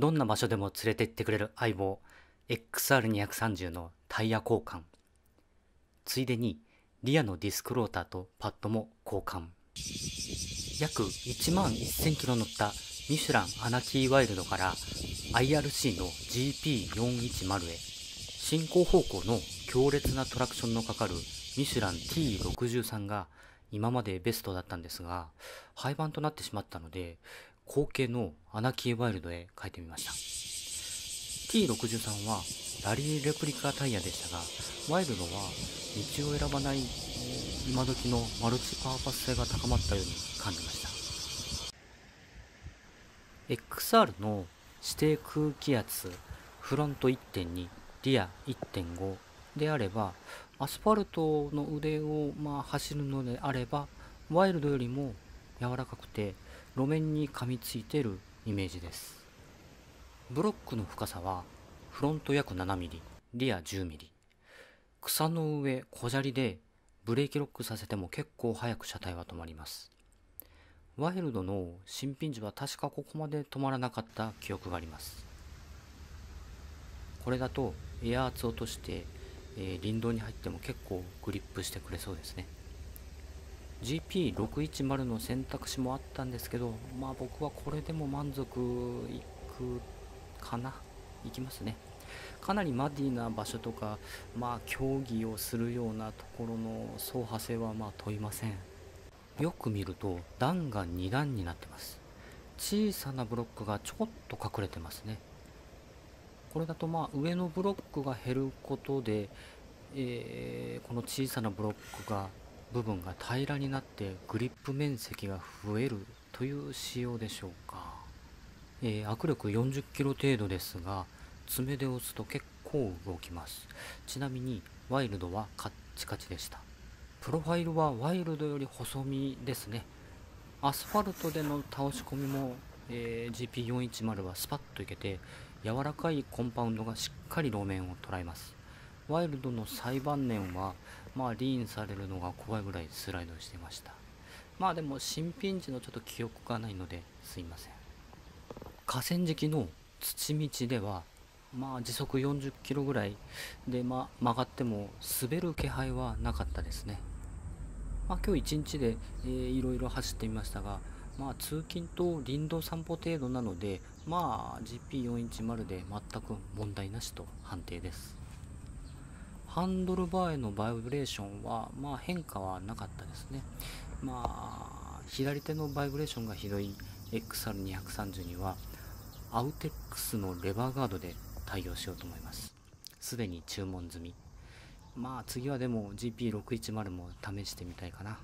どんな場所でも連れて行ってくれる相棒 XR230 のタイヤ交換。ついでにリアのディスクローターとパッドも交換。約1万1000キロ乗ったミシュランアナキーワイルドから IRC の GP410 へ。進行方向の強烈なトラクションのかかるミシュラン T63 が今までベストだったんですが廃盤となってしまったので後継のアナキーワイルドへ変えてみました。T63 はラリーレプリカタイヤでしたがワイルドは道を選ばない今時のマルチパーパス性が高まったように感じました。XR の指定空気圧フロント1.2リア1.5であればアスファルトの腕をまあ走るのであればワイルドよりも柔らかくて路面に噛みついてるイメージです。ブロックの深さはフロント約 7mm リア 10mm 草の上小砂利でブレーキロックさせても結構早く車体は止まります。ワイルドの新品時は確かここまで止まらなかった記憶があります。これだとエア圧落として、えー、林道に入っても結構グリップしてくれそうですね。GP610 の選択肢もあったんですけどまあ僕はこれでも満足いくかな。いきますね。かなりマディな場所とかまあ競技をするようなところの走破性はまあ問いません。よく見ると段が2段になってます。小さなブロックがちょっと隠れてますね。これだとまあ上のブロックが減ることで、えー、この小さなブロックが部分が平らになってグリップ面積が増えるという仕様でしょうか、えー、握力40キロ程度ですが爪で押すと結構動きます。ちなみにワイルドはカッチカチでした。プロファイルはワイルドより細身ですね。アスファルトでの倒し込みも、えー、GP410 はスパッといけて柔らかいコンパウンドがしっかり路面を捉えます。ワイルドの最晩年はまあリーンされるのが怖いぐらいスライドしてました。まあでも新品時のちょっと記憶がないのですいません。河川敷の土道ではまあ時速40キロぐらいで、まあ、曲がっても滑る気配はなかったですね。まあ、今日一日で、えー、いろいろ走ってみましたが、まあ、通勤と林道散歩程度なので、まあ、GP410 で全く問題なしと判定です。ハンドルバーへのバイブレーションは、まあ、変化はなかったですね。まあ、左手のバイブレーションがひどい XR230 には、アウテックスのレバーガードで対応しようと思います。すでに注文済み。まあ次はでも GP610 も試してみたいかな。